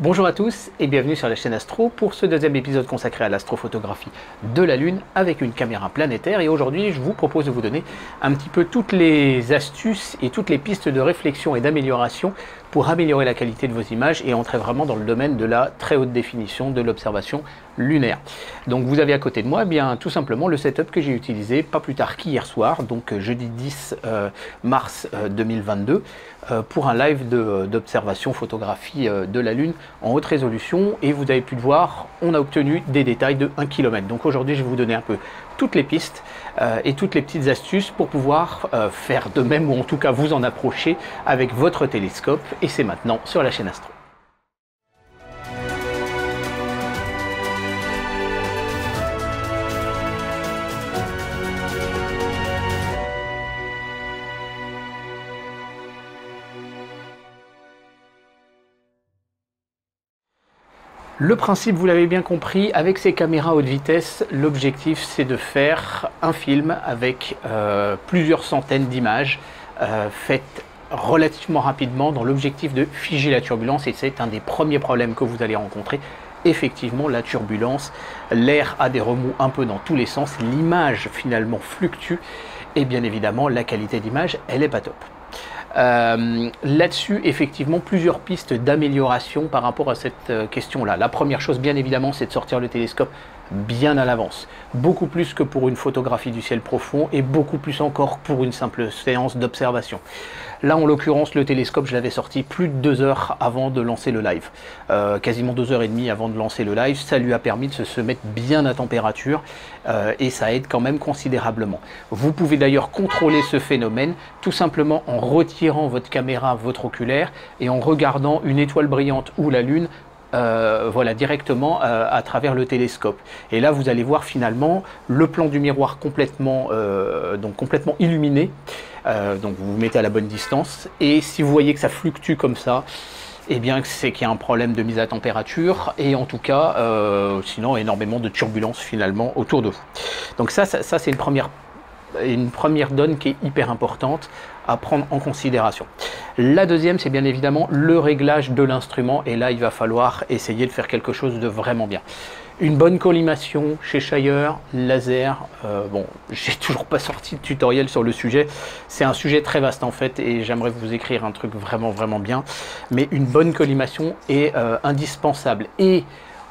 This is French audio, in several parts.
Bonjour à tous et bienvenue sur la chaîne Astro pour ce deuxième épisode consacré à l'astrophotographie de la Lune avec une caméra planétaire. Et aujourd'hui, je vous propose de vous donner un petit peu toutes les astuces et toutes les pistes de réflexion et d'amélioration pour améliorer la qualité de vos images et entrer vraiment dans le domaine de la très haute définition de l'observation lunaire. Donc vous avez à côté de moi eh bien tout simplement le setup que j'ai utilisé pas plus tard qu'hier soir, donc euh, jeudi 10 euh, mars 2022, euh, pour un live d'observation photographie de la Lune en haute résolution et vous avez pu le voir, on a obtenu des détails de 1 km. Donc aujourd'hui je vais vous donner un peu toutes les pistes et toutes les petites astuces pour pouvoir faire de même ou en tout cas vous en approcher avec votre télescope et c'est maintenant sur la chaîne Astro. Le principe, vous l'avez bien compris, avec ces caméras haute vitesse, l'objectif c'est de faire un film avec euh, plusieurs centaines d'images euh, faites relativement rapidement dans l'objectif de figer la turbulence et c'est un des premiers problèmes que vous allez rencontrer. Effectivement, la turbulence, l'air a des remous un peu dans tous les sens, l'image finalement fluctue et bien évidemment la qualité d'image, elle est pas top. Euh, là-dessus, effectivement, plusieurs pistes d'amélioration par rapport à cette euh, question-là. La première chose, bien évidemment, c'est de sortir le télescope bien à l'avance. Beaucoup plus que pour une photographie du ciel profond et beaucoup plus encore pour une simple séance d'observation. Là, en l'occurrence, le télescope, je l'avais sorti plus de deux heures avant de lancer le live. Euh, quasiment deux heures et demie avant de lancer le live. Ça lui a permis de se, mettre bien à température euh, et ça aide quand même considérablement. Vous pouvez d'ailleurs contrôler ce phénomène tout simplement en retirant votre caméra, votre oculaire et en regardant une étoile brillante ou la lune euh, voilà, directement euh, à travers le télescope. Et là, vous allez voir finalement le plan du miroir complètement, euh, donc complètement illuminé. donc vous vous mettez à la bonne distance. Et si vous voyez que ça fluctue comme ça, eh bien c'est qu'il y a un problème de mise à température et en tout cas, sinon énormément de turbulences finalement autour de vous. Donc ça, ça, c'est une première, une première donne qui est hyper importante à prendre en considération. La deuxième, c'est bien évidemment le réglage de l'instrument. Et là, il va falloir essayer de faire quelque chose de vraiment bien. Une bonne collimation chez Shire, laser. Euh, bon, j'ai toujours pas sorti de tutoriel sur le sujet. C'est un sujet très vaste en fait et j'aimerais vous écrire un truc vraiment vraiment bien. Mais une bonne collimation est euh, indispensable.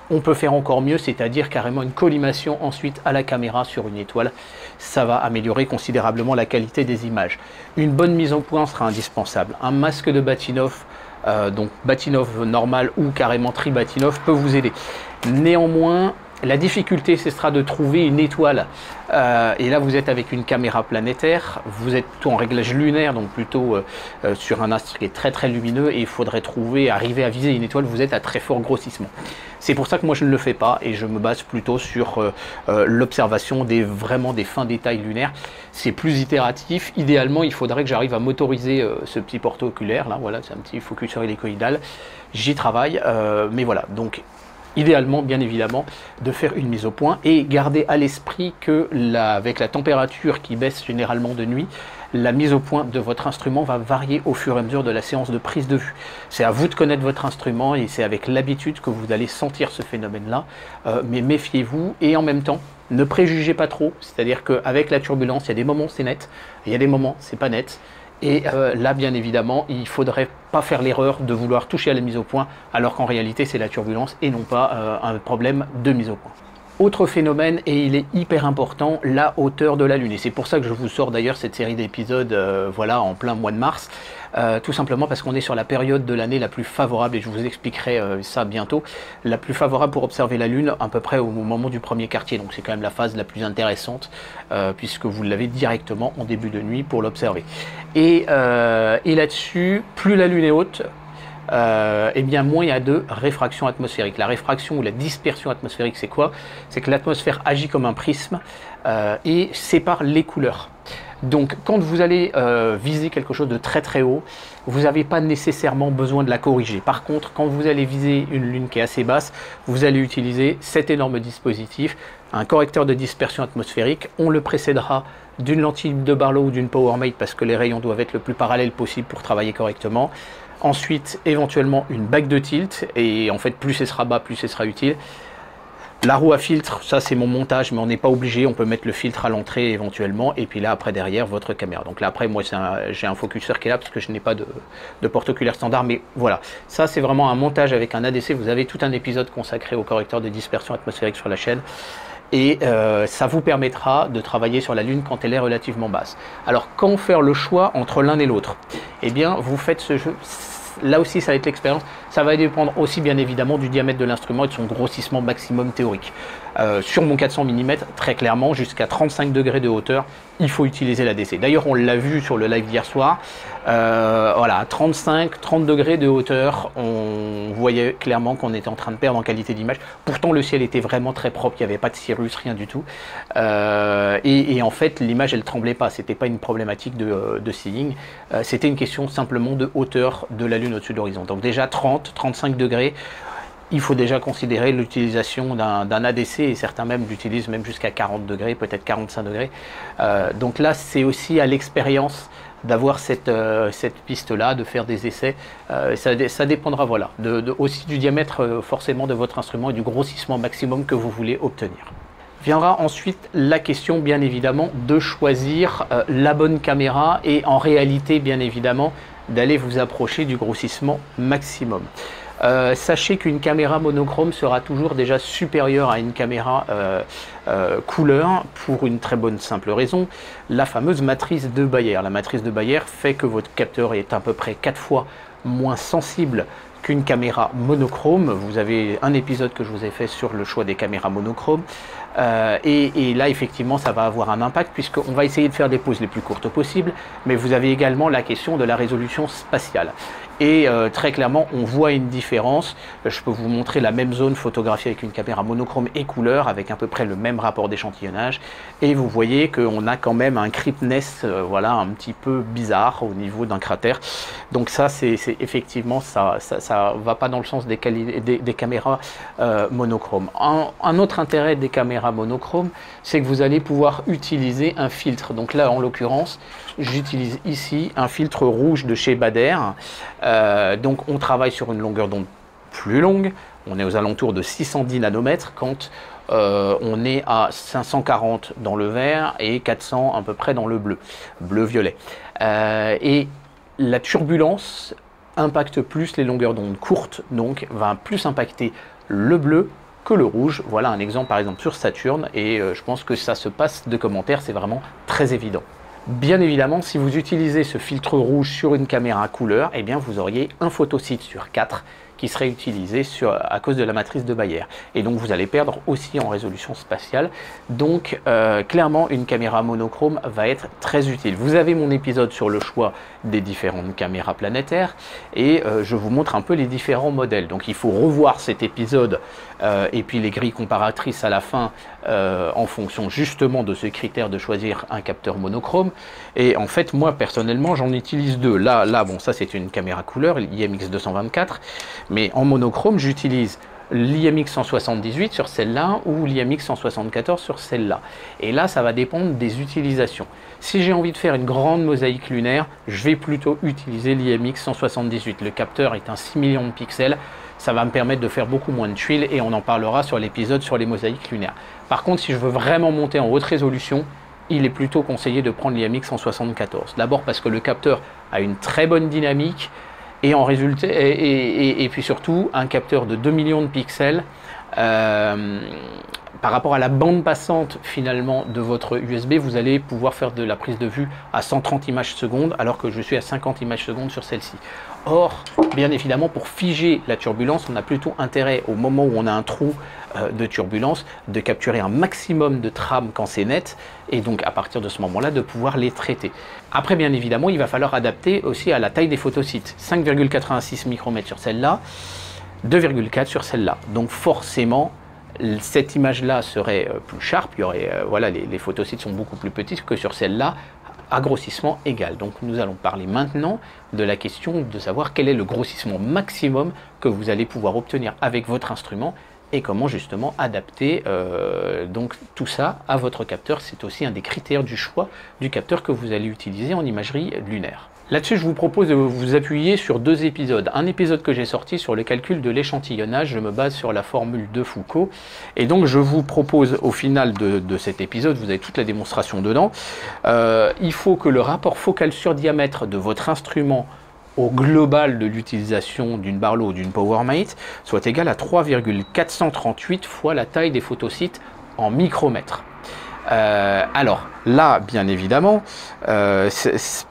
On peut faire encore mieux, c'est-à-dire carrément une collimation ensuite à la caméra sur une étoile. Ça va améliorer considérablement la qualité des images. Une bonne mise au point sera indispensable. Un masque de Batinov, euh, donc Batinov normal ou carrément tri-Batinov, peut vous aider. Néanmoins, la difficulté, ce sera de trouver une étoile. Euh, et là, vous êtes avec une caméra planétaire, vous êtes plutôt en réglage lunaire, donc plutôt euh, euh, sur un astre qui est très très lumineux, et il faudrait trouver, arriver à viser une étoile, vous êtes à très fort grossissement. C'est pour ça que moi je ne le fais pas, et je me base plutôt sur l'observation des vraiment des fins détails lunaires. C'est plus itératif. Idéalement, il faudrait que j'arrive à motoriser ce petit porte-oculaire, là, voilà, c'est un petit focus hélicoïdal. J'y travaille, mais voilà, donc idéalement bien évidemment de faire une mise au point et garder à l'esprit que avec la température qui baisse généralement de nuit, la mise au point de votre instrument va varier au fur et à mesure de la séance de prise de vue. C'est à vous de connaître votre instrument et c'est avec l'habitude que vous allez sentir ce phénomène-là. Euh, mais méfiez-vous et en même temps, ne préjugez pas trop. C'est-à-dire qu'avec la turbulence, il y a des moments c'est net, il y a des moments c'est pas net. Et euh, là, bien évidemment, il ne faudrait pas faire l'erreur de vouloir toucher à la mise au point, alors qu'en réalité, c'est la turbulence et non pas euh, un problème de mise au point. Autre phénomène, et il est hyper important, la hauteur de la Lune. Et c'est pour ça que je vous sors d'ailleurs cette série d'épisodes euh, voilà, en plein mois de mars. Euh, tout simplement parce qu'on est sur la période de l'année la plus favorable, et je vous expliquerai euh, ça bientôt, la plus favorable pour observer la Lune à peu près au moment du premier quartier. Donc c'est quand même la phase la plus intéressante, puisque vous l'avez directement en début de nuit pour l'observer. Et, et là-dessus, plus la Lune est haute, euh, eh bien moins il y a de réfraction atmosphérique. La réfraction ou la dispersion atmosphérique, c'est quoi? C'est que l'atmosphère agit comme un prisme euh, et sépare les couleurs. Donc quand vous allez euh, viser quelque chose de très très haut, vous n'avez pas nécessairement besoin de la corriger. Par contre, quand vous allez viser une lune qui est assez basse, vous allez utiliser cet énorme dispositif, un correcteur de dispersion atmosphérique. On le précédera d'une lentille de Barlow ou d'une PowerMate parce que les rayons doivent être le plus parallèles possible pour travailler correctement. Ensuite, éventuellement une bague de tilt, et en fait, plus ce sera bas, plus ce sera utile. La roue à filtre, ça c'est mon montage, mais on n'est pas obligé, on peut mettre le filtre à l'entrée éventuellement, et puis là après derrière votre caméra. Donc là après moi j'ai un, focuseur qui est là parce que je n'ai pas de, porte oculaire standard, mais voilà, ça c'est vraiment un montage avec un ADC, vous avez tout un épisode consacré au correcteur de dispersion atmosphérique sur la chaîne, et euh, ça vous permettra de travailler sur la Lune quand elle est relativement basse. Alors quand faire le choix entre l'un et l'autre? Eh bien vous faites ce jeu, là aussi ça va être l'expérience, ça va dépendre aussi bien évidemment du diamètre de l'instrument et de son grossissement maximum théorique. Euh, sur mon 400 mm, très clairement, jusqu'à 35 degrés de hauteur, il faut utiliser la DC. D'ailleurs, on l'a vu sur le live d'hier soir. Euh, voilà, 35, 30 degrés de hauteur, on voyait clairement qu'on était en train de perdre en qualité d'image. Pourtant, le ciel était vraiment très propre, il n'y avait pas de cirrus, rien du tout. Euh, et, en fait, l'image, elle tremblait pas. C'était pas une problématique de, seeing. C'était une question simplement de hauteur de la Au-dessus de l'horizon. Donc déjà 30, 35 degrés il faut déjà considérer l'utilisation d'un ADC et certains même l'utilisent même jusqu'à 40 degrés, peut-être 45 degrés. Euh, donc là, c'est aussi à l'expérience d'avoir cette, euh, piste-là, de faire des essais. Euh, ça, dépendra aussi du diamètre forcément de votre instrument et du grossissement maximum que vous voulez obtenir. Viendra ensuite la question bien évidemment de choisir la bonne caméra et en réalité bien évidemment d'aller vous approcher du grossissement maximum. Euh, sachez qu'une caméra monochrome sera toujours déjà supérieure à une caméra euh, euh, couleur pour une très bonne simple raison, la fameuse matrice de Bayer. La matrice de Bayer fait que votre capteur est à peu près 4 fois moins sensible qu'une caméra monochrome. Vous avez un épisode que je vous ai fait sur le choix des caméras monochromes. Et, et, là, effectivement, ça va avoir un impact puisqu'on va essayer de faire des poses les plus courtes possibles, mais vous avez également la question de la résolution spatiale. Et euh, très clairement, on voit une différence. Je peux vous montrer la même zone photographiée avec une caméra monochrome et couleur, avec à peu près le même rapport d'échantillonnage. Et vous voyez qu'on a quand même un creepness euh, voilà, un petit peu bizarre au niveau d'un cratère. Donc ça, c'est effectivement, ça ça, va pas dans le sens des, caméras euh, monochromes. Un, un, autre intérêt des caméras monochromes, c'est que vous allez pouvoir utiliser un filtre. Donc là, en l'occurrence, j'utilise ici un filtre rouge de chez Bader. Euh, donc on travaille sur une longueur d'onde plus longue, on est aux alentours de 610 nanomètres quand euh, on est à 540 dans le vert et 400 à peu près dans le bleu, bleu-violet. Euh, et la turbulence impacte plus les longueurs d'onde courtes, donc va plus impacter le bleu le rouge. Voilà un exemple par exemple sur Saturne et je pense que ça se passe de commentaires, c'est vraiment très évident. Bien évidemment, si vous utilisez ce filtre rouge sur une caméra couleur, eh bien vous auriez un photosite sur 4 qui serait utilisé à cause de la matrice de Bayer. Et donc vous allez perdre aussi en résolution spatiale. Donc euh, clairement, une caméra monochrome va être très utile. Vous avez mon épisode sur le choix des différentes caméras planétaires et euh, je vous montre un peu les différents modèles. Donc il faut revoir cet épisode euh, et puis les grilles comparatrices à la fin en fonction justement de ce critère de choisir un capteur monochrome. Et en fait, moi personnellement, j'en utilise deux. Là, là, bon, ça c'est une caméra couleur, l'IMX 224. Mais en monochrome, j'utilise l'IMX 178 sur celle-là ou l'IMX 174 sur celle-là. Et là, ça va dépendre des utilisations. Si j'ai envie de faire une grande mosaïque lunaire, je vais plutôt utiliser l'IMX 178. Le capteur est un 6 millions de pixels. Ça va me permettre de faire beaucoup moins de tuiles et on en parlera sur l'épisode sur les mosaïques lunaires. Par contre, si je veux vraiment monter en haute résolution, il est plutôt conseillé de prendre l'IMX 174. D'abord parce que le capteur a une très bonne dynamique, et puis surtout un capteur de 2 millions de pixels euh, par rapport à la bande passante finalement de votre USB, vous allez pouvoir faire de la prise de vue à 130 images secondes alors que je suis à 50 images secondes sur celle-ci. Or, bien évidemment, pour figer la turbulence, on a plutôt intérêt au moment où on a un trou euh, de turbulence de capturer un maximum de trames quand c'est net et donc à partir de ce moment-là de pouvoir les traiter. Après, bien évidemment, il va falloir adapter aussi à la taille des photosites. 5,86 micromètres sur celle-là, 2,4 sur celle-là. Donc forcément, cette image-là serait euh, plus sharp, euh, voilà, les, les photosites sont beaucoup plus petites que sur celle-là, à grossissement égal. Donc nous allons parler maintenant de la question de savoir quel est le grossissement maximum que vous allez pouvoir obtenir avec votre instrument et comment justement adapter euh, donc tout ça à votre capteur. C'est aussi un des critères du choix du capteur que vous allez utiliser en imagerie lunaire. Là-dessus, je vous propose de vous appuyer sur deux épisodes. Un épisode que j'ai sorti sur le calcul de l'échantillonnage, je me base sur la formule de Foucault. Et donc, je vous propose au final de, cet épisode, vous avez toute la démonstration dedans, euh, il faut que le rapport focal sur diamètre de votre instrument au global de l'utilisation d'une Barlow ou d'une PowerMate soit égal à 3,438 fois la taille des photosites en micromètres. Euh, alors là, bien évidemment, euh,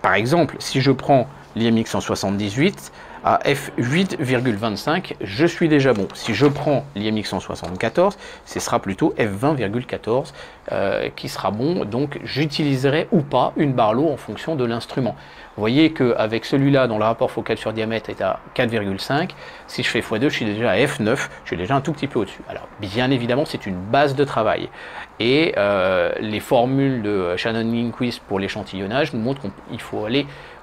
par exemple, si je prends l'IMX 178 à f8,25, je suis déjà bon. Si je prends l'IMX 174, ce sera plutôt f20,14 euh, qui sera bon. Donc j'utiliserai ou pas une Barlow en fonction de l'instrument. Vous voyez qu'avec celui-là, dont le rapport focal sur diamètre est à 4,5, si je fais x2, je suis déjà à F9, je suis déjà un tout petit peu au-dessus. Alors, bien évidemment, c'est une base de travail. Et euh, les formules de Shannon-Lindquist pour l'échantillonnage nous montrent qu'on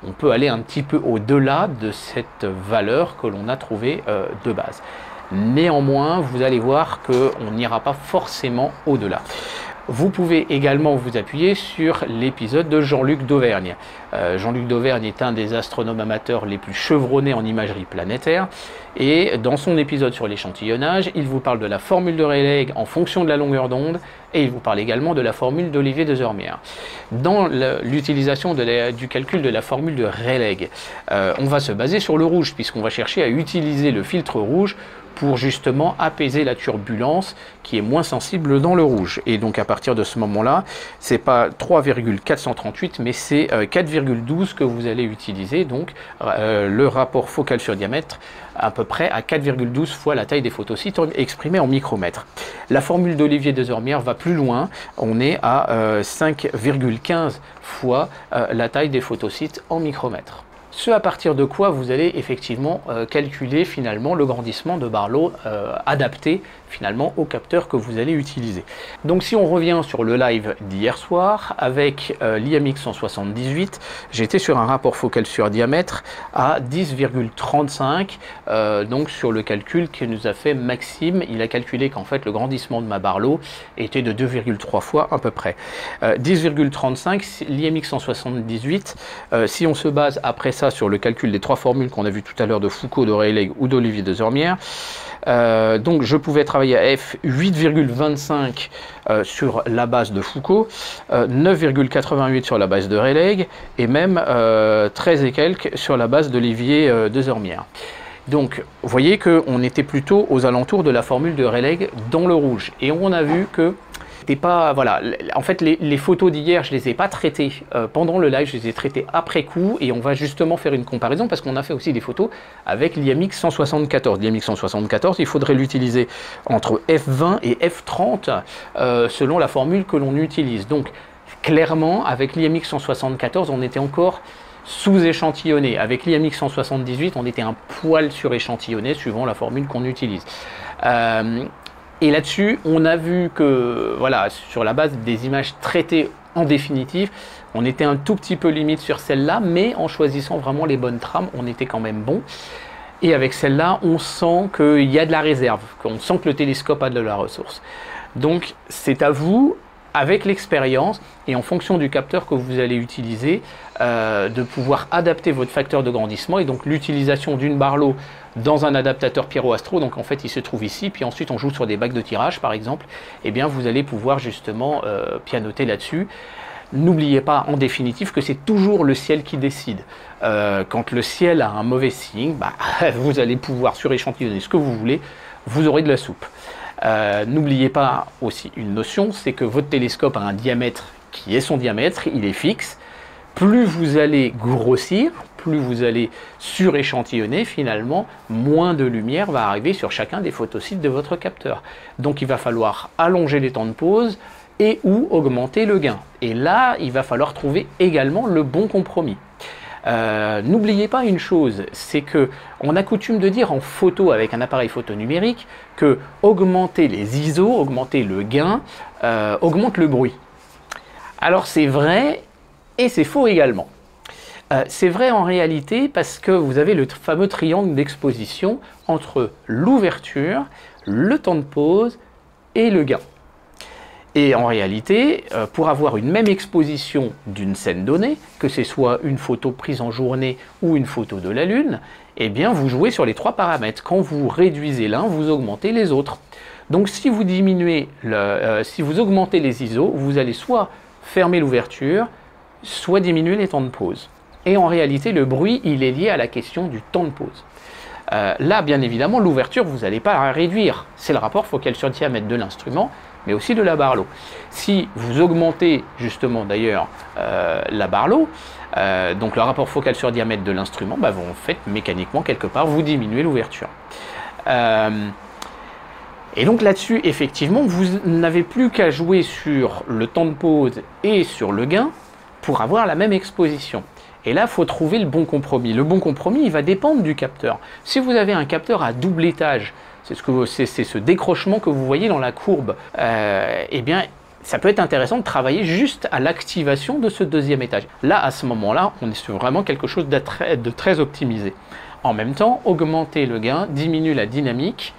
on peut aller un petit peu au-delà de cette valeur que l'on a trouvée euh, de base. Néanmoins, vous allez voir qu'on n'ira pas forcément au-delà. Vous pouvez également vous appuyer sur l'épisode de Jean-Luc d'Auvergne. Euh, Jean-Luc d'Auvergne est un des astronomes amateurs les plus chevronnés en imagerie planétaire. Et dans son épisode sur l'échantillonnage, il vous parle de la formule de Rayleigh en fonction de la longueur d'onde et il vous parle également de la formule d'Olivier de Zormière. Dans l'utilisation du calcul de la formule de Rayleigh, euh, on va se baser sur le rouge puisqu'on va chercher à utiliser le filtre rouge pour justement apaiser la turbulence qui est moins sensible dans le rouge. Et donc à partir de ce moment-là, c'est pas 3,438 mais c'est 4,12 euh, que vous allez utiliser. Donc euh, le rapport focal sur diamètre à peu près à 4,12 fois la taille des photosites exprimée en micromètres. La formule d'Olivier Desormière va plus loin, on est à 5,15 euh, fois la taille des photosites en micromètres ce à partir de quoi vous allez effectivement euh, calculer finalement le grandissement de Barlow euh, adapté finalement au capteur que vous allez utiliser. Donc si on revient sur le live d'hier soir avec euh, l'IMX 178, j'étais sur un rapport focal sur diamètre à 10,35 donc sur le calcul que nous a fait Maxime, il a calculé qu'en fait le grandissement de ma Barlow était de 2,3 fois à peu près. 10,35 l'IMX 178 si on se base après ça sur le calcul des trois formules qu'on a vu tout à l'heure de Foucault, de Rayleigh ou d'Olivier de Zormière. Euh, donc je pouvais travailler à F 8,25 euh, sur la base de Foucault, 9,88 euh, sur la base de Rayleigh et même 13 et quelques sur la base de Zormière. Donc, vous voyez qu'on était plutôt aux alentours de la formule de Rayleigh dans le rouge. Et on a vu que pas, voilà, en fait, les, photos d'hier, je les ai pas traitées euh, pendant le live, je les ai traitées après coup, et on va justement faire une comparaison parce qu'on a fait aussi des photos avec l'IMX 174. L'IMX 174, il faudrait l'utiliser entre F20 et F30 euh, selon la formule que l'on utilise. Donc, clairement, avec l'IMX 174, on était encore sous-échantillonné. Avec l'IMX 178, on était un poil sur-échantillonné suivant la formule qu'on utilise. Euh, et là-dessus, on a vu que, voilà, sur la base des images traitées en définitive, on était un tout petit peu limite sur celle-là, mais en choisissant vraiment les bonnes trames, on était quand même bon. Et avec celle-là, on sent qu'il y a de la réserve, qu'on sent que le télescope a de la ressource. Donc c'est à vous, avec l'expérience et en fonction du capteur que vous allez utiliser, euh, de pouvoir adapter votre facteur de grandissement et donc l'utilisation d'une Barlow dans un adaptateur Pyro-Astro, donc en fait il se trouve ici, puis ensuite on joue sur des bacs de tirage par exemple, et eh bien vous allez pouvoir justement euh, pianoter là-dessus. N'oubliez pas en définitive que c'est toujours le ciel qui décide. Euh, quand le ciel a un mauvais signe, bah, vous allez pouvoir suréchantillonner ce que vous voulez, vous aurez de la soupe. Euh, n'oubliez pas aussi une notion, c'est que votre télescope a un diamètre qui est son diamètre, il est fixe. Plus vous allez grossir, plus vous allez suréchantillonner, finalement, moins de lumière va arriver sur chacun des photosites de votre capteur. Donc il va falloir allonger les temps de pause et ou augmenter le gain. Et là, il va falloir trouver également le bon compromis. Euh, n'oubliez pas une chose, c'est que on a coutume de dire en photo avec un appareil photo numérique que augmenter les ISO, augmenter le gain, euh, augmente le bruit. Alors c'est vrai et c'est faux également. Euh, c'est vrai en réalité parce que vous avez le fameux triangle d'exposition entre l'ouverture, le temps de pause et le gain. Et en réalité, euh, pour avoir une même exposition d'une scène donnée, que ce soit une photo prise en journée ou une photo de la Lune, eh bien vous jouez sur les trois paramètres. Quand vous réduisez l'un, vous augmentez les autres. Donc si vous diminuez, euh, si vous augmentez les ISO, vous allez soit fermer l'ouverture, soit diminuer les temps de pause. Et en réalité, le bruit, il est lié à la question du temps de pause. Euh, là, bien évidemment, l'ouverture, vous n'allez pas la réduire. C'est le rapport focal sur diamètre de l'instrument, mais aussi de la Barlow. Si vous augmentez justement d'ailleurs euh, la Barlow, euh, donc le rapport focal sur diamètre de l'instrument, bah, vous faites mécaniquement quelque part, vous diminuez l'ouverture. et donc là-dessus, effectivement, vous n'avez plus qu'à jouer sur le temps de pause et sur le gain pour avoir la même exposition. Et là, il faut trouver le bon compromis. Le bon compromis, il va dépendre du capteur. Si vous avez un capteur à double étage, c'est ce, ce décrochement que vous voyez dans la courbe, euh, eh bien, ça peut être intéressant de travailler juste à l'activation de ce deuxième étage. Là, à ce moment-là, on est sur vraiment quelque chose de très, optimisé. En même temps, augmenter le gain diminue la dynamique,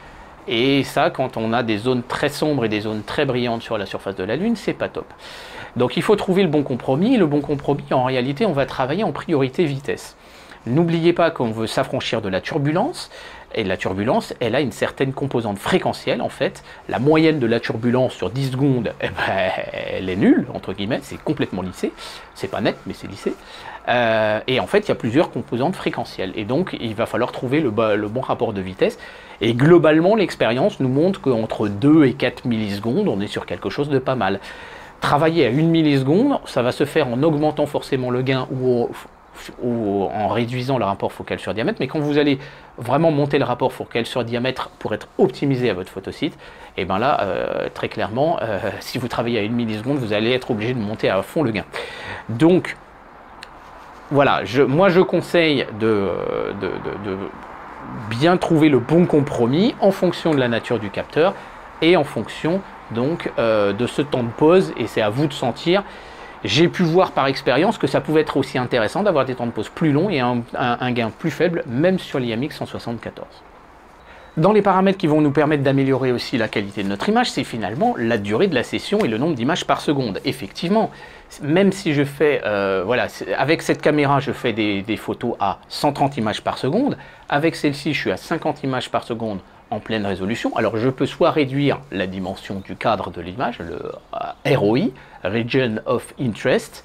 et ça, quand on a des zones très sombres et des zones très brillantes sur la surface de la Lune, c'est pas top. Donc il faut trouver le bon compromis. Le bon compromis, en réalité, on va travailler en priorité vitesse. N'oubliez pas qu'on veut s'affranchir de la turbulence. Et la turbulence, elle a une certaine composante fréquentielle en fait. La moyenne de la turbulence sur 10 secondes, eh ben, elle est nulle, entre guillemets, c'est complètement lissé. C'est pas net, mais c'est lissé. Euh, et en fait, il y a plusieurs composantes fréquentielles. Et donc, il va falloir trouver le, bon rapport de vitesse. Et globalement, l'expérience nous montre qu'entre 2 et 4 millisecondes, on est sur quelque chose de pas mal. Travailler à 1 milliseconde, ça va se faire en augmentant forcément le gain ou, en réduisant le rapport focal sur diamètre, mais quand vous allez vraiment monter le rapport focal sur diamètre pour être optimisé à votre photosite, et eh bien là, euh, très clairement, euh, si vous travaillez à 1 milliseconde, vous allez être obligé de monter à fond le gain. Donc, voilà, moi je conseille de, de, bien trouver le bon compromis en fonction de la nature du capteur et en fonction donc euh, de ce temps de pause et c'est à vous de sentir. J'ai pu voir par expérience que ça pouvait être aussi intéressant d'avoir des temps de pause plus longs et un, gain plus faible, même sur l'IMX 174. Dans les paramètres qui vont nous permettre d'améliorer aussi la qualité de notre image, c'est finalement la durée de la session et le nombre d'images par seconde. Effectivement, même si je fais, euh, voilà, avec cette caméra, je fais des, des, photos à 130 images par seconde, avec celle-ci, je suis à 50 images par seconde en pleine résolution. Alors je peux soit réduire la dimension du cadre de l'image, le euh, ROI, Region of Interest,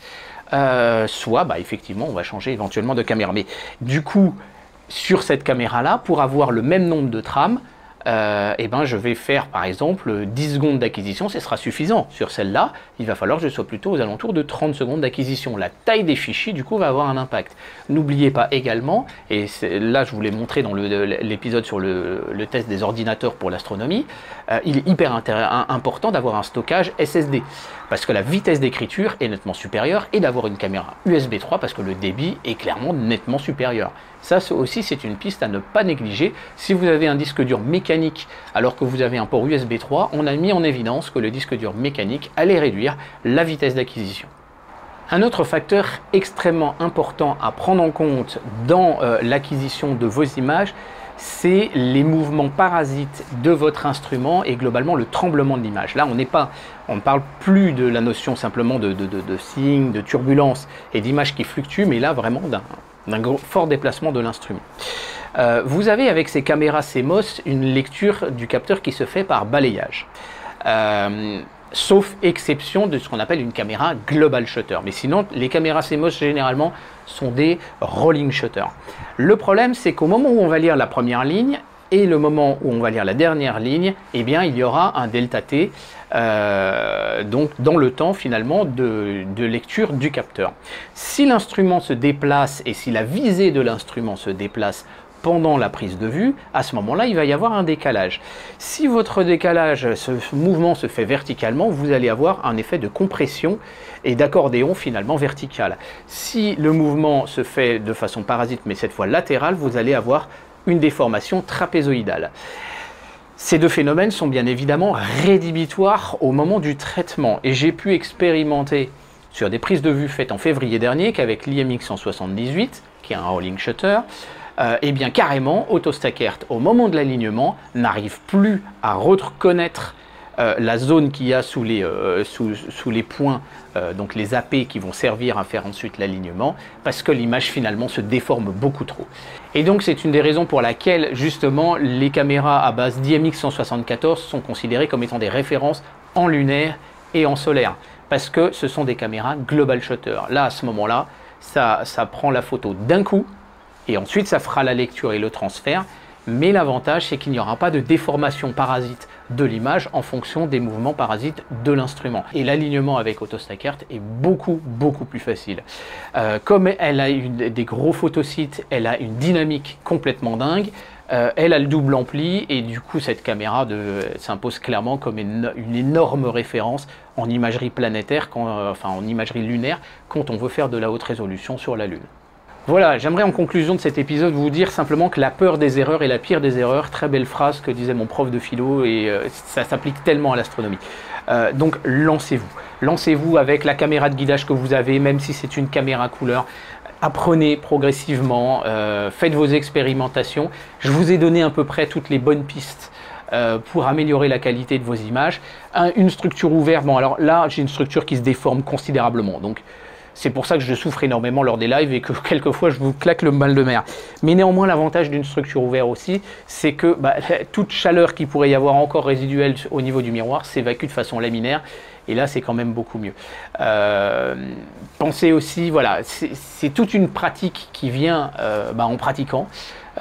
euh, soit bah, effectivement on va changer éventuellement de caméra. Mais du coup, sur cette caméra-là, pour avoir le même nombre de trames, euh, eh ben, je vais faire par exemple 10 secondes d'acquisition, ce sera suffisant. Sur celle-là, il va falloir que je sois plutôt aux alentours de 30 secondes d'acquisition. La taille des fichiers, du coup, va avoir un impact. N'oubliez pas également, et là je vous l'ai montré dans l'épisode sur le, test des ordinateurs pour l'astronomie, euh, il est hyper important d'avoir un stockage SSD, parce que la vitesse d'écriture est nettement supérieure, et d'avoir une caméra USB 3, parce que le débit est clairement nettement supérieur. Ça aussi, c'est une piste à ne pas négliger. Si vous avez un disque dur mécanique alors que vous avez un port USB 3, on a mis en évidence que le disque dur mécanique allait réduire la vitesse d'acquisition. Un autre facteur extrêmement important à prendre en compte dans euh, l'acquisition de vos images, c'est les mouvements parasites de votre instrument et globalement le tremblement de l'image. Là, on n'est pas, on ne parle plus de la notion simplement de, de, de, de signe, de turbulence et d'image qui fluctuent, mais là vraiment d'un d'un fort déplacement de l'instrument. Euh, vous avez avec ces caméras CMOS une lecture du capteur qui se fait par balayage. Euh, sauf exception de ce qu'on appelle une caméra global shutter. Mais sinon, les caméras CMOS généralement sont des rolling shutter. Le problème, c'est qu'au moment où on va lire la première ligne et le moment où on va lire la dernière ligne, eh bien, il y aura un delta T euh, donc dans le temps finalement de, lecture du capteur. Si l'instrument se déplace et si la visée de l'instrument se déplace pendant la prise de vue, à ce moment-là, il va y avoir un décalage. Si votre décalage, ce mouvement se fait verticalement, vous allez avoir un effet de compression et d'accordéon finalement vertical. Si le mouvement se fait de façon parasite, mais cette fois latérale, vous allez avoir une déformation trapézoïdale. Ces deux phénomènes sont bien évidemment rédhibitoires au moment du traitement et j'ai pu expérimenter sur des prises de vue faites en février dernier qu'avec l'IMX 178, qui est un rolling shutter, euh, eh bien carrément, AutoStackert, au moment de l'alignement, n'arrive plus à reconnaître euh, la zone qu'il y a sous les, euh, points, euh, donc les AP qui vont servir à faire ensuite l'alignement, parce que l'image finalement se déforme beaucoup trop. Et donc c'est une des raisons pour laquelle justement les caméras à base d'IMX 174 sont considérées comme étant des références en lunaire et en solaire, parce que ce sont des caméras global shutter. Là à ce moment-là, ça prend la photo d'un coup, et ensuite ça fera la lecture et le transfert, mais l'avantage c'est qu'il n'y aura pas de déformation parasite de l'image en fonction des mouvements parasites de l'instrument. Et l'alignement avec AutoStackert est beaucoup beaucoup plus facile. Euh, comme elle a des gros photosites, elle a une dynamique complètement dingue, euh, elle a le double ampli et du coup cette caméra s'impose clairement comme une, énorme référence en imagerie planétaire, euh, enfin en imagerie lunaire, quand on veut faire de la haute résolution sur la Lune. Voilà, j'aimerais en conclusion de cet épisode vous dire simplement que la peur des erreurs est la pire des erreurs. Très belle phrase que disait mon prof de philo et euh, ça s'applique tellement à l'astronomie. Euh, donc lancez-vous. Lancez-vous avec la caméra de guidage que vous avez, même si c'est une caméra couleur. Apprenez progressivement, euh, faites vos expérimentations. Je vous ai donné à peu près toutes les bonnes pistes pour améliorer la qualité de vos images. Un, une structure ouverte, bon alors là j'ai une structure qui se déforme considérablement. Donc c'est pour ça que je souffre énormément lors des lives et que quelquefois je vous claque le mal de mer. Mais néanmoins, l'avantage d'une structure ouverte aussi, c'est que bah, toute chaleur qui pourrait y avoir encore résiduelle au niveau du miroir s'évacue de façon laminaire. Et là, c'est quand même beaucoup mieux. Euh, pensez aussi, voilà, c'est toute une pratique qui vient euh, bah, en pratiquant.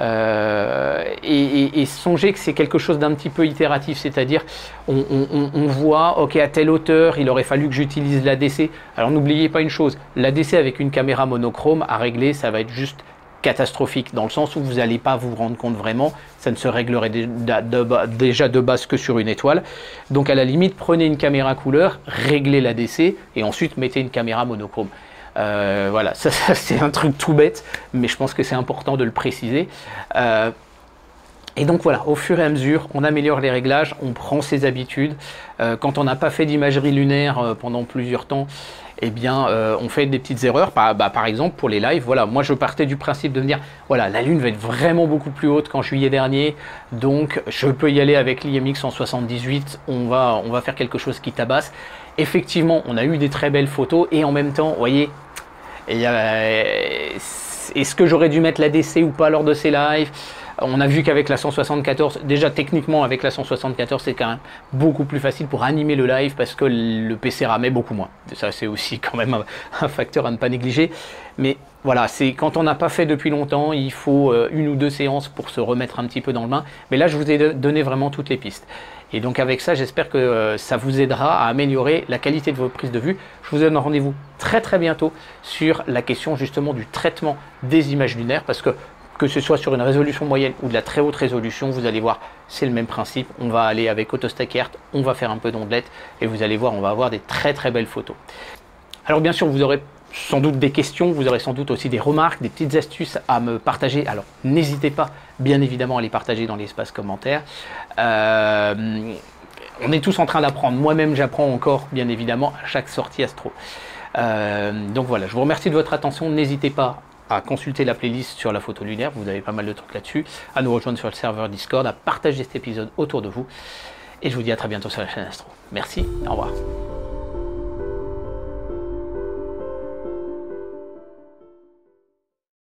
Euh, et, et, songez que c'est quelque chose d'un petit peu itératif, c'est-à-dire on, on, on, voit, ok, à telle hauteur, il aurait fallu que j'utilise l'ADC. Alors n'oubliez pas une chose, l'ADC avec une caméra monochrome à régler, ça va être juste catastrophique dans le sens où vous n'allez pas vous rendre compte vraiment, ça ne se réglerait déjà de base que sur une étoile. Donc à la limite, prenez une caméra couleur, réglez l'ADC et ensuite mettez une caméra monochrome. Euh, voilà, ça, c'est un truc tout bête, mais je pense que c'est important de le préciser. Euh, et donc voilà, au fur et à mesure, on améliore les réglages, on prend ses habitudes. Euh, quand on n'a pas fait d'imagerie lunaire pendant plusieurs temps, eh bien, on fait des petites erreurs. Par, bah, par, exemple, pour les lives, voilà, moi je partais du principe de me dire, voilà, la Lune va être vraiment beaucoup plus haute qu'en juillet dernier, donc je peux y aller avec l'IMX en 78, on va, on va faire quelque chose qui tabasse. Effectivement, on a eu des très belles photos et en même temps, vous voyez, est-ce que j'aurais dû mettre la DC ou pas lors de ces lives on a vu qu'avec la 174, déjà techniquement avec la 174, c'est quand même beaucoup plus facile pour animer le live parce que le PC ramait beaucoup moins. Ça, c'est aussi quand même un, facteur à ne pas négliger. Mais voilà, c'est quand on n'a pas fait depuis longtemps, il faut euh, une ou deux séances pour se remettre un petit peu dans le bain. Mais là, je vous ai donné vraiment toutes les pistes. Et donc avec ça, j'espère que euh, ça vous aidera à améliorer la qualité de vos prises de vue. Je vous donne rendez-vous très très bientôt sur la question justement du traitement des images lunaires parce que que ce soit sur une résolution moyenne ou de la très haute résolution, vous allez voir, c'est le même principe. On va aller avec AutoStackert, on va faire un peu d'ondelette et vous allez voir, on va avoir des très très belles photos. Alors bien sûr, vous aurez sans doute des questions, vous aurez sans doute aussi des remarques, des petites astuces à me partager. Alors n'hésitez pas, bien évidemment, à les partager dans l'espace commentaire. Euh, on est tous en train d'apprendre. Moi-même, j'apprends encore, bien évidemment, à chaque sortie astro. Euh, donc voilà, je vous remercie de votre attention. N'hésitez pas à consulter la playlist sur la photo lunaire, vous avez pas mal de trucs là-dessus, à nous rejoindre sur le serveur Discord, à partager cet épisode autour de vous. Et je vous dis à très bientôt sur la chaîne Astro. Merci, au revoir.